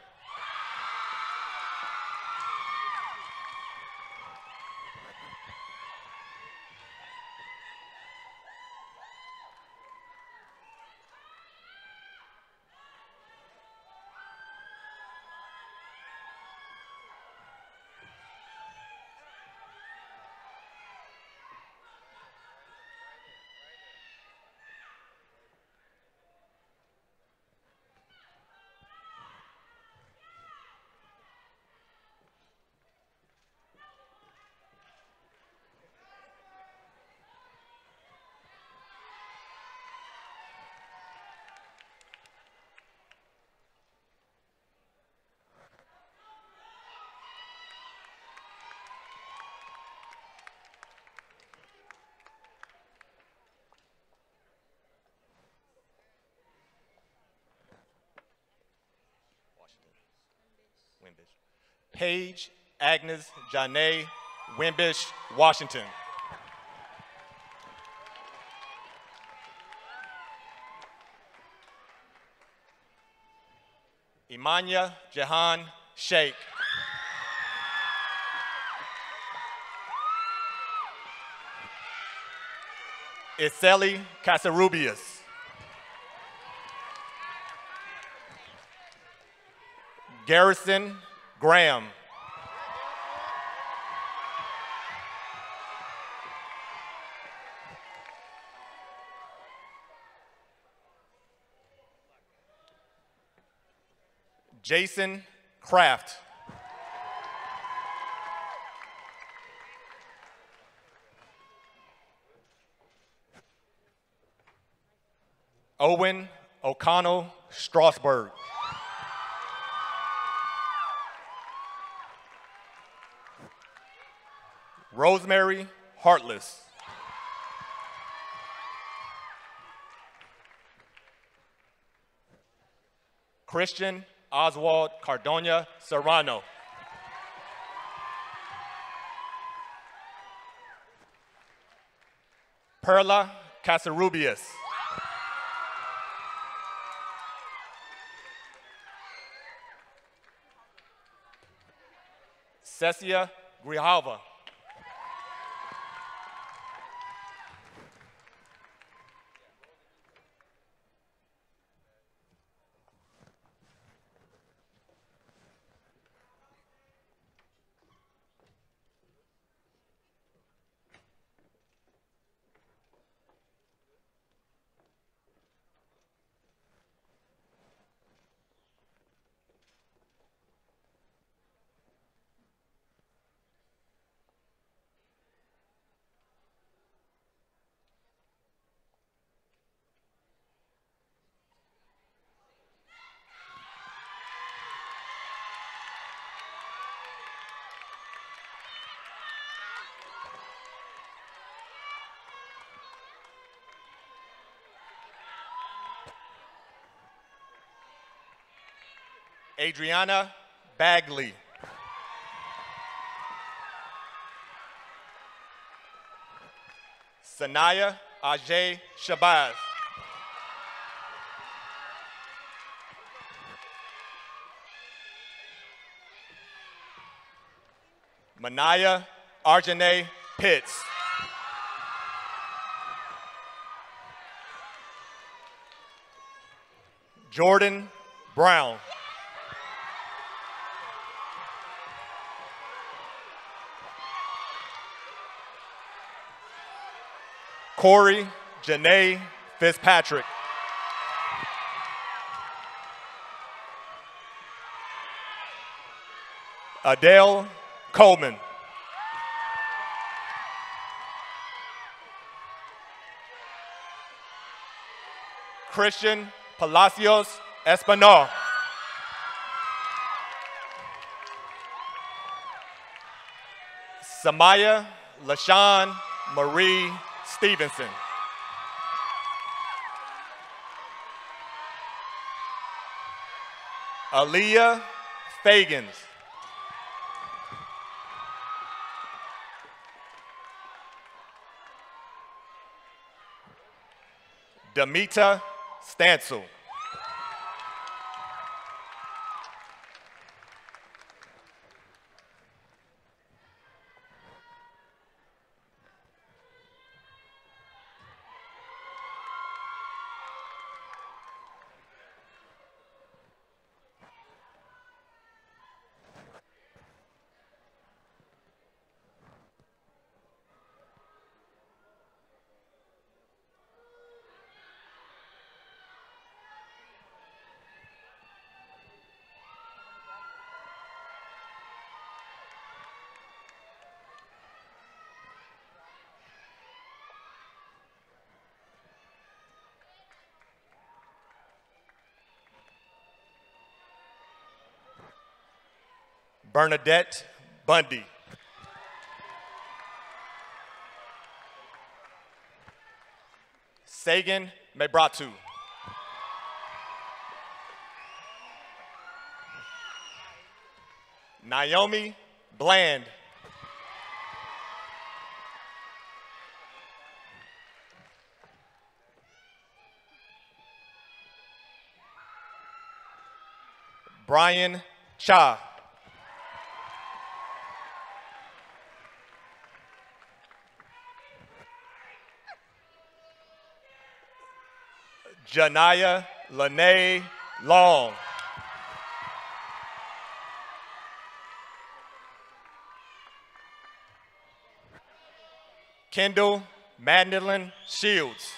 Paige Agnes Janae Wimbish, Washington. Imanya Jahan Sheikh. Iseli Casarubias. Garrison Graham. Jason Kraft. Owen O'Connell Strasburg. Rosemary Heartless. Christian Oswald Cardona Serrano. Perla Casarubias. Cecia Grijalva. Adriana Bagley. Sanaya Ajay Shabazz. Manaya Arjane Pitts. Jordan Brown. Corey Janae Fitzpatrick. Adele Coleman. Christian Palacios Espinal. Samaya LaShawn Marie Stevenson. Aaliyah Fagans. Demita Stancil. Bernadette Bundy. Sagan Mebratu. Naomi Bland. Brian Cha. Janaya Lene Long. Kendall Madeline Shields.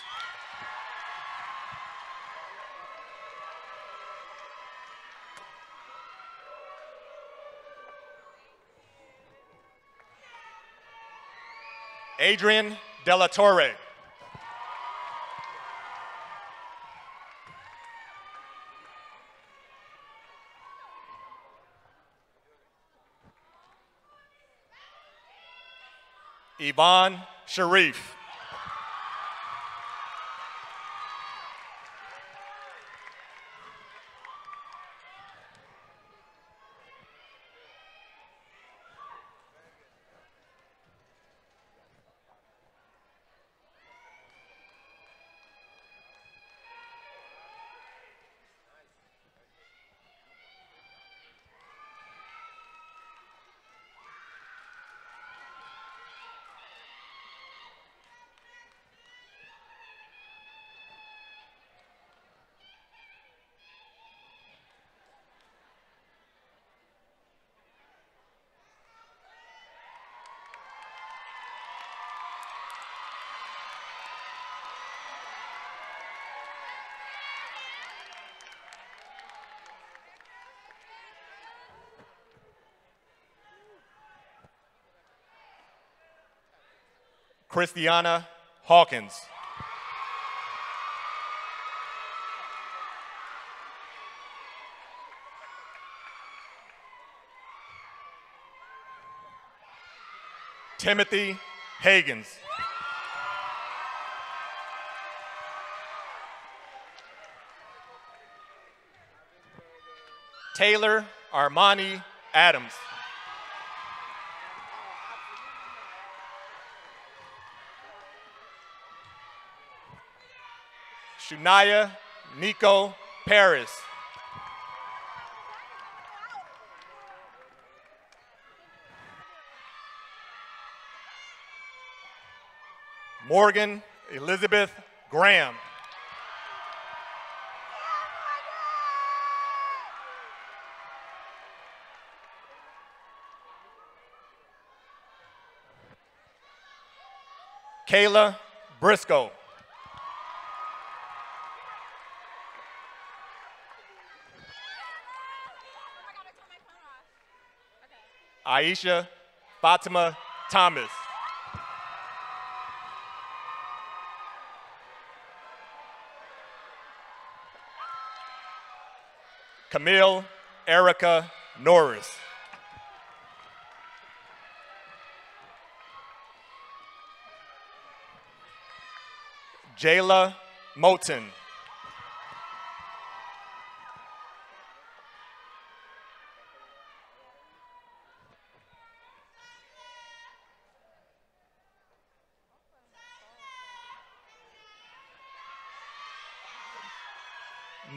Adrian Della Torre. Yvonne Sharif. Christiana Hawkins. Timothy Hagens. Taylor Armani Adams. Shunaya Nico Paris. Morgan Elizabeth Graham. Kayla Briscoe. Aisha Fatima Thomas. Camille Erica Norris. Jayla Moten.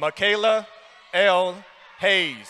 Michaela L. Hayes.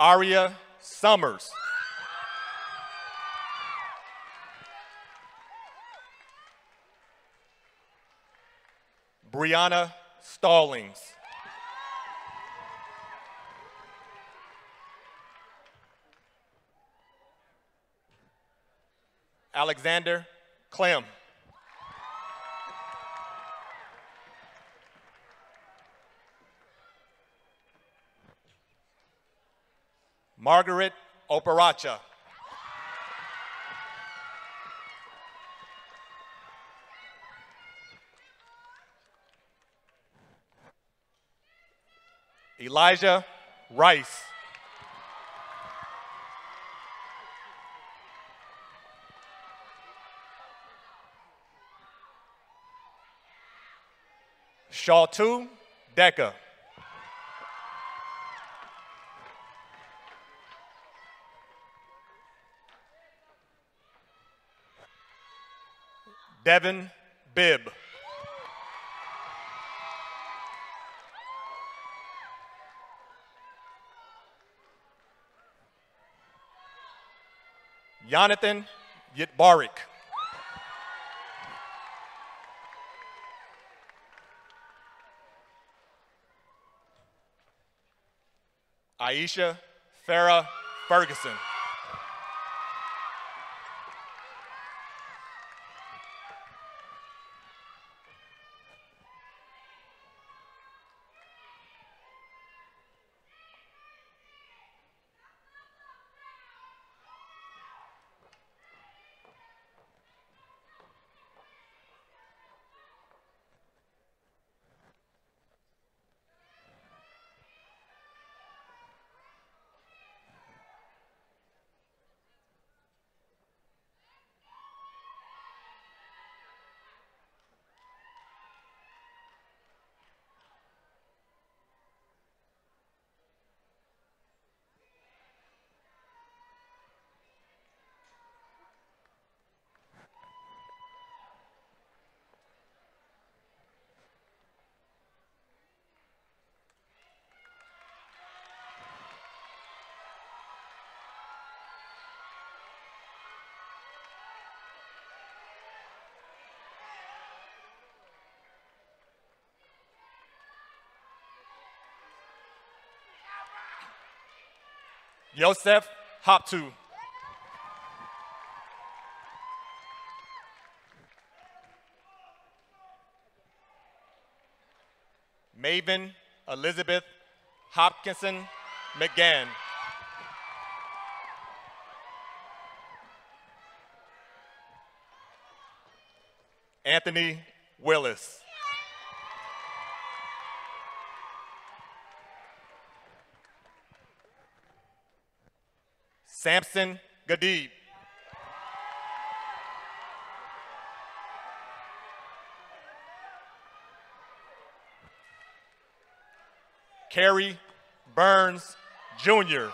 Aria Summers. Brianna Stallings. Alexander Clem. Margaret Operacha. Elijah Rice. Shawtu Decker. Devin Bibb. Jonathan Yitbarik. Aisha Farah Ferguson. Yosef Hoptu. Maven Elizabeth Hopkinson McGann. Anthony Willis. Samson Gadib. Kerry Burns Jr.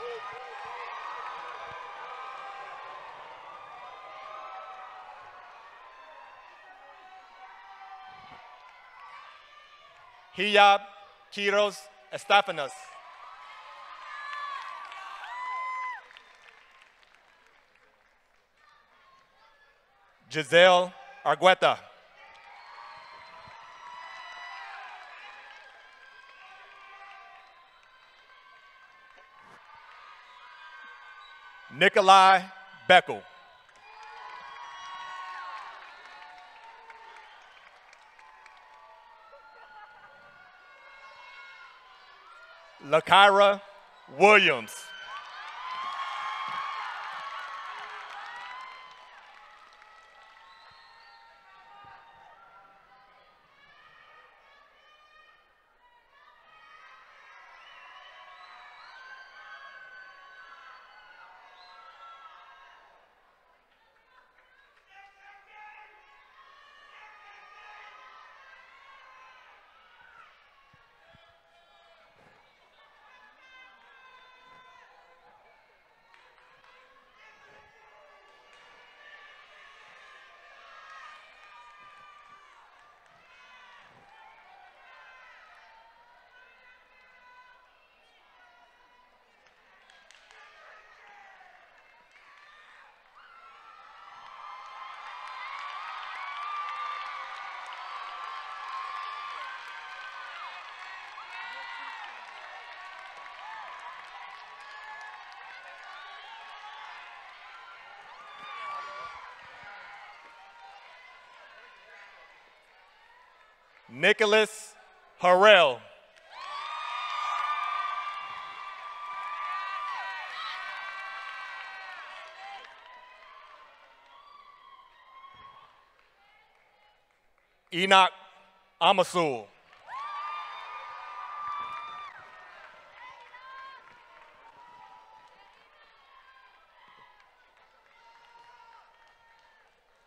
Hiyab Kiros Estefanos. Giselle Argueta. Nikolai Beckel. Lakira Williams. Nicholas Harrell. Enoch Amasul.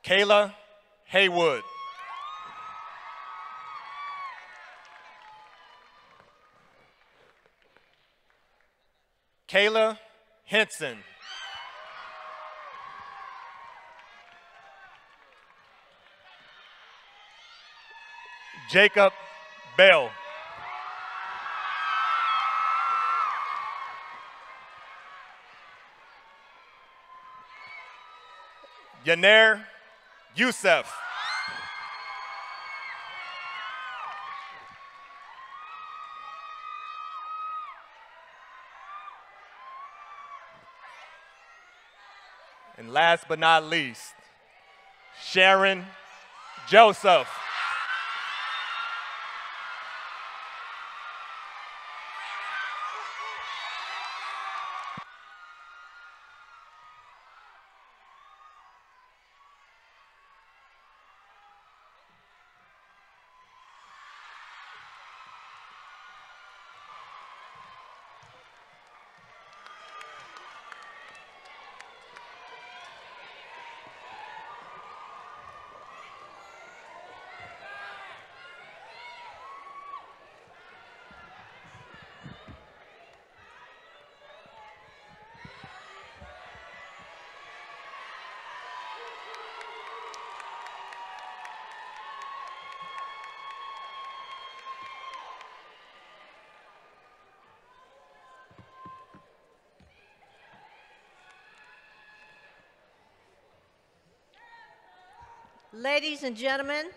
Kayla Haywood. Kayla Henson. Jacob Bell. Yaner Youssef. Last but not least, Sharon Joseph. Ladies and gentlemen,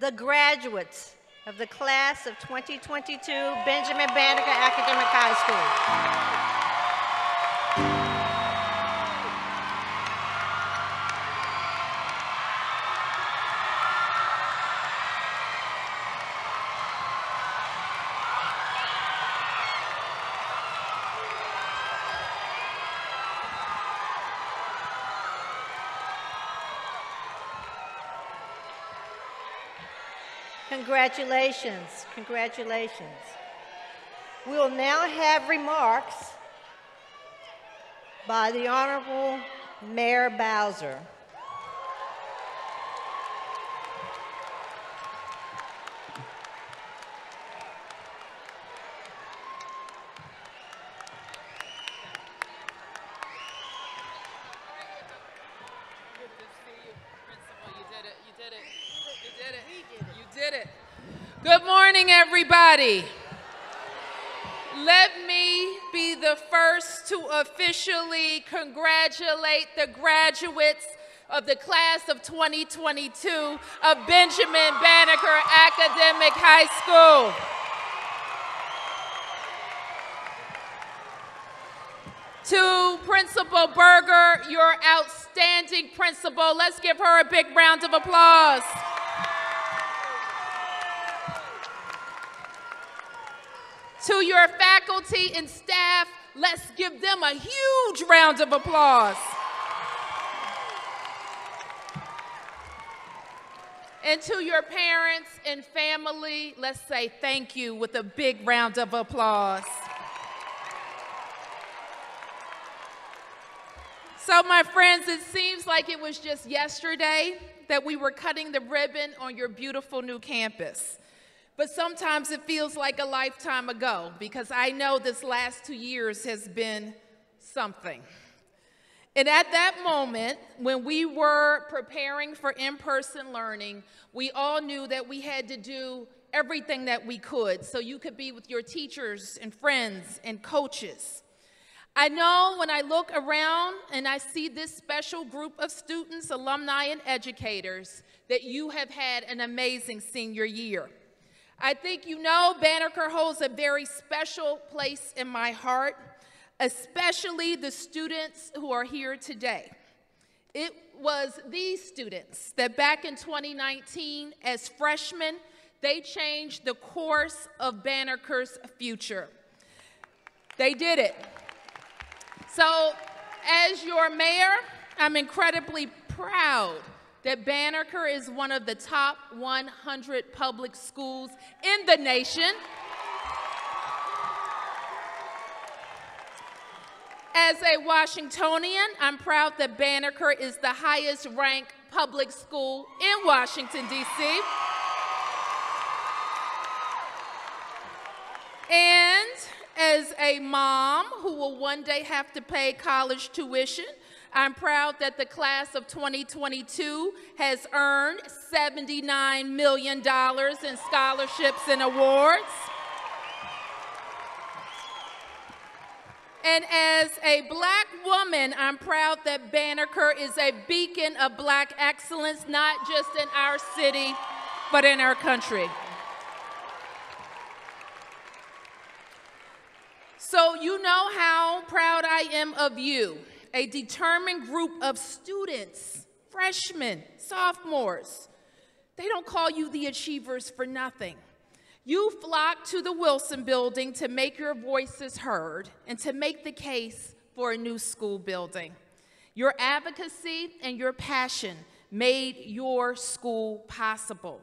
the graduates of the class of 2022 Benjamin Banneker Academic High School. Congratulations, congratulations. We'll now have remarks by the Honorable Mayor Bowser. You did it. You did it. You did it. You did it. Good morning, everybody. Let me be the first to officially congratulate the graduates of the class of 2022 of Benjamin Banneker Academic High School. To Principal Berger, your outstanding principal. Let's give her a big round of applause. To your faculty and staff, let's give them a huge round of applause. And to your parents and family, let's say thank you with a big round of applause. So, my friends, it seems like it was just yesterday that we were cutting the ribbon on your beautiful new campus. But sometimes it feels like a lifetime ago because I know this last two years has been something. And at that moment, when we were preparing for in person learning, we all knew that we had to do everything that we could so you could be with your teachers and friends and coaches. I know when I look around and I see this special group of students, alumni, and educators that you have had an amazing senior year. I think you know Banneker holds a very special place in my heart, especially the students who are here today. It was these students that back in 2019, as freshmen, they changed the course of Banneker's future. They did it. So, as your mayor, I'm incredibly proud that Banneker is one of the top 100 public schools in the nation. As a Washingtonian, I'm proud that Banneker is the highest ranked public school in Washington, D.C. And as a mom who will one day have to pay college tuition, I'm proud that the class of 2022 has earned $79 million in scholarships and awards. And as a black woman, I'm proud that Banneker is a beacon of black excellence, not just in our city, but in our country. So, you know how proud I am of you, a determined group of students, freshmen, sophomores. They don't call you the achievers for nothing. You flocked to the Wilson building to make your voices heard and to make the case for a new school building. Your advocacy and your passion made your school possible.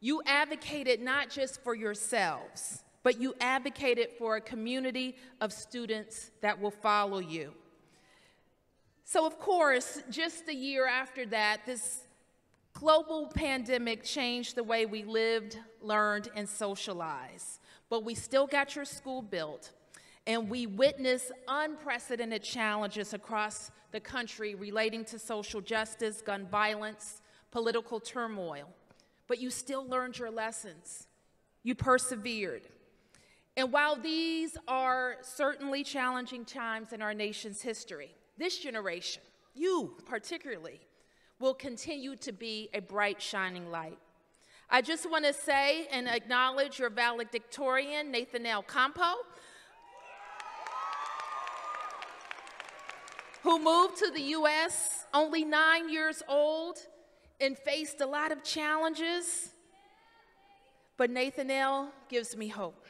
You advocated not just for yourselves, but you advocated for a community of students that will follow you. So, of course, just a year after that, this global pandemic changed the way we lived, learned, and socialized. But we still got your school built, and we witnessed unprecedented challenges across the country relating to social justice, gun violence, political turmoil. But you still learned your lessons. You persevered. And while these are certainly challenging times in our nation's history, this generation, you particularly, will continue to be a bright, shining light. I just want to say and acknowledge your valedictorian, Nathaniel Campo. who moved to the U.S. only nine years old and faced a lot of challenges. But Nathaniel gives me hope.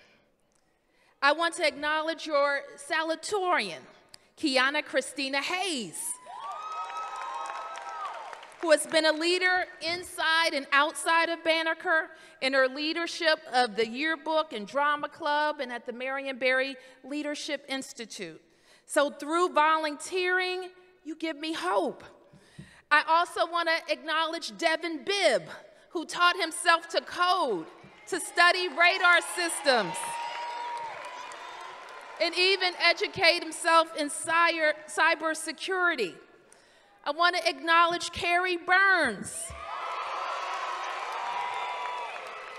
I want to acknowledge your salutatorian, Kiana Christina Hayes, who has been a leader inside and outside of Banneker in her leadership of the yearbook and drama club and at the Marion Barry Leadership Institute. So through volunteering, you give me hope. I also want to acknowledge Devin Bibb, who taught himself to code, to study radar systems and even educate himself in cyber, cybersecurity. I want to acknowledge Kerry Burns,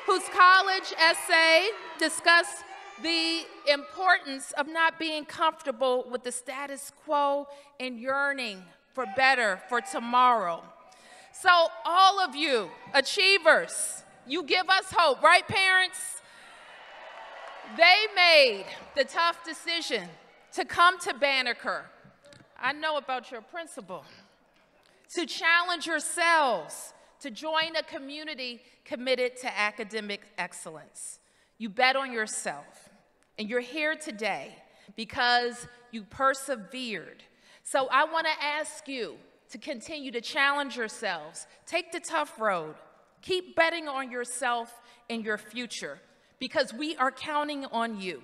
whose college essay discussed the importance of not being comfortable with the status quo and yearning for better for tomorrow. So, all of you, achievers, you give us hope, right, parents? They made the tough decision to come to Banneker. I know about your principal. To challenge yourselves, to join a community committed to academic excellence. You bet on yourself, and you're here today because you persevered. So I want to ask you to continue to challenge yourselves, take the tough road, keep betting on yourself and your future because we are counting on you.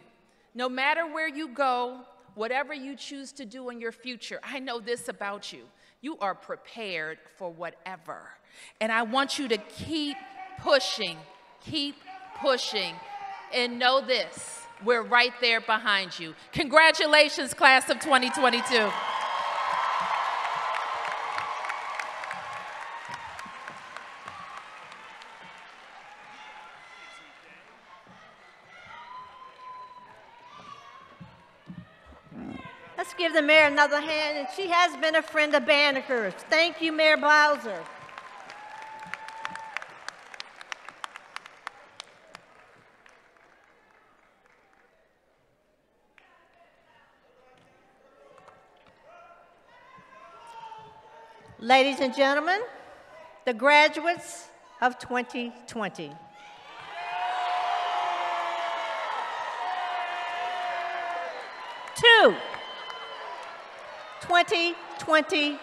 No matter where you go, whatever you choose to do in your future, I know this about you. You are prepared for whatever. And I want you to keep pushing, keep pushing, and know this we're right there behind you. Congratulations, class of 2022. Give the mayor another hand, and she has been a friend of Banneker's. Thank you, Mayor Bowser. Ladies and gentlemen, the graduates of 2020. 2022.